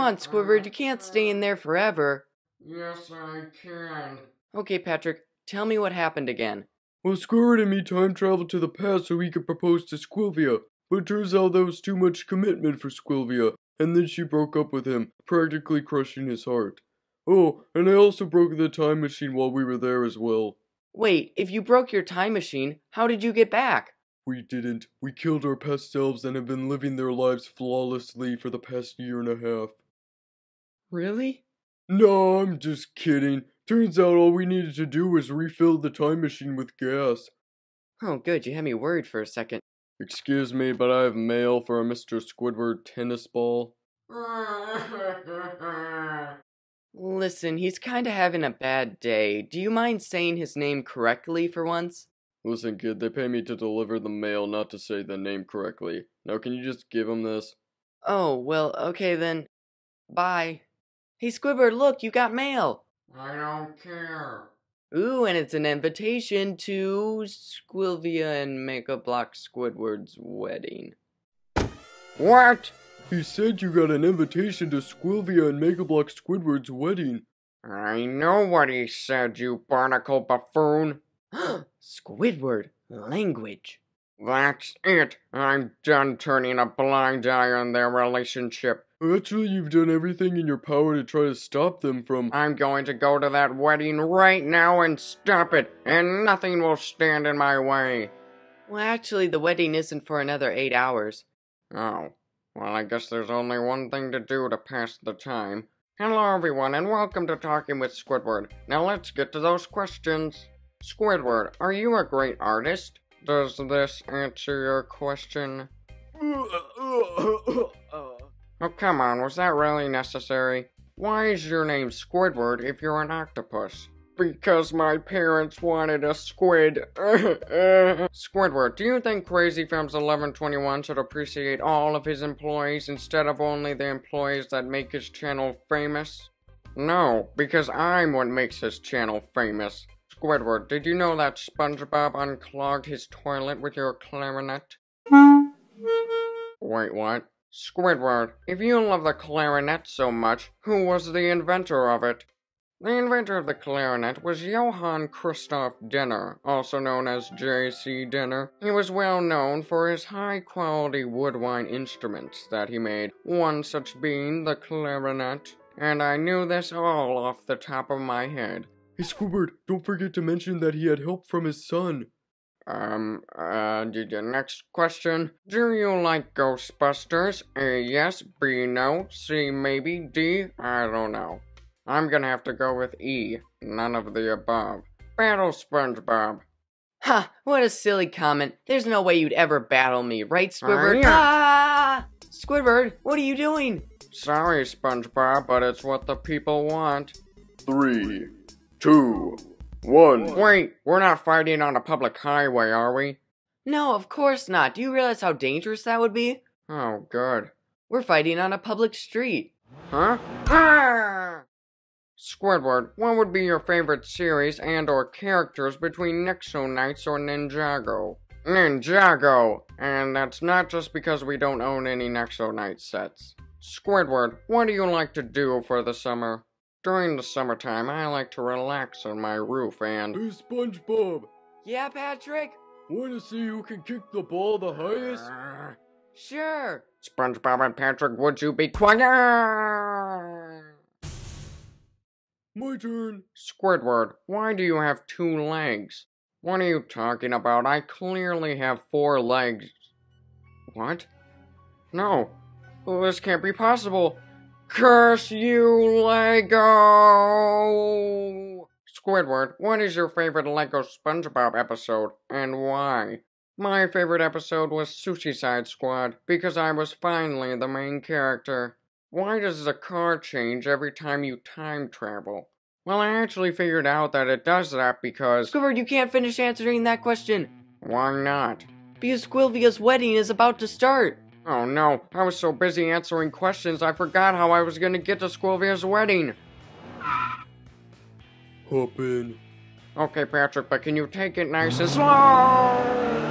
Come on, Squidward, you can't stay in there forever. Yes, I can. Okay, Patrick, tell me what happened again. Well, Squidward and me time traveled to the past so he could propose to Squilvia, but it turns out that was too much commitment for Squilvia, and then she broke up with him, practically crushing his heart. Oh, and I also broke the time machine while we were there as well. Wait, if you broke your time machine, how did you get back? We didn't. We killed our past selves and have been living their lives flawlessly for the past year and a half. Really? No, I'm just kidding. Turns out all we needed to do was refill the time machine with gas. Oh, good, you had me worried for a second. Excuse me, but I have mail for a Mr. Squidward tennis ball. Listen, he's kinda having a bad day. Do you mind saying his name correctly for once? Listen, kid, they pay me to deliver the mail, not to say the name correctly. Now, can you just give him this? Oh, well, okay then. Bye. Hey, Squidward, look, you got mail. I don't care. Ooh, and it's an invitation to Squilvia and Mega Block Squidward's wedding. What? He said you got an invitation to Squilvia and Mega Megablock Squidward's wedding. I know what he said, you barnacle buffoon. Squidward, language. That's it. I'm done turning a blind eye on their relationship. Actually, you've done everything in your power to try to stop them from. I'm going to go to that wedding right now and stop it, and nothing will stand in my way. Well, actually, the wedding isn't for another eight hours. Oh, well, I guess there's only one thing to do to pass the time. Hello, everyone, and welcome to Talking with Squidward. Now let's get to those questions. Squidward, are you a great artist? Does this answer your question? Oh, come on, was that really necessary? Why is your name Squidward if you're an octopus? Because my parents wanted a squid. Squidward, do you think Crazy Films 1121 should appreciate all of his employees instead of only the employees that make his channel famous? No, because I'm what makes his channel famous. Squidward, did you know that SpongeBob unclogged his toilet with your clarinet? Wait, what? Squidward, if you love the clarinet so much, who was the inventor of it? The inventor of the clarinet was Johann Christoph Denner, also known as J.C. Denner. He was well known for his high quality woodwind instruments that he made, one such being the clarinet. And I knew this all off the top of my head. Hey, Squidward, don't forget to mention that he had help from his son. Um, uh, did your next question? Do you like Ghostbusters? A yes, B no, C maybe, D I don't know. I'm gonna have to go with E, none of the above. Battle SpongeBob. Ha! What a silly comment. There's no way you'd ever battle me, right, Squidward? Uh, yeah. Ah! Squidward, what are you doing? Sorry, SpongeBob, but it's what the people want. Three, two, one. Wait, we're not fighting on a public highway, are we? No, of course not. Do you realize how dangerous that would be? Oh, good. We're fighting on a public street. Huh? Squidward, what would be your favorite series and or characters between Nexo Knights or Ninjago? Ninjago! And that's not just because we don't own any Nexo Knight sets. Squidward, what do you like to do for the summer? During the summertime, I like to relax on my roof and... Hey, SpongeBob, Yeah, Patrick? want to see who can kick the ball the highest? Sure. SpongeBob and Patrick, would you be quiet? My turn. Squidward, why do you have two legs? What are you talking about? I clearly have four legs. What? No. Well, this can't be possible. Curse you, Lego! Squidward, what is your favorite Lego SpongeBob episode, and why? My favorite episode was Sushi Side Squad, because I was finally the main character. Why does the car change every time you time travel? Well, I actually figured out that it does that because. Squidward, you can't finish answering that question. Why not? Because Squilvia's wedding is about to start. Oh no, I was so busy answering questions I forgot how I was gonna get to Squilvia's wedding. Hop in. Okay, Patrick, but can you take it nice and slow?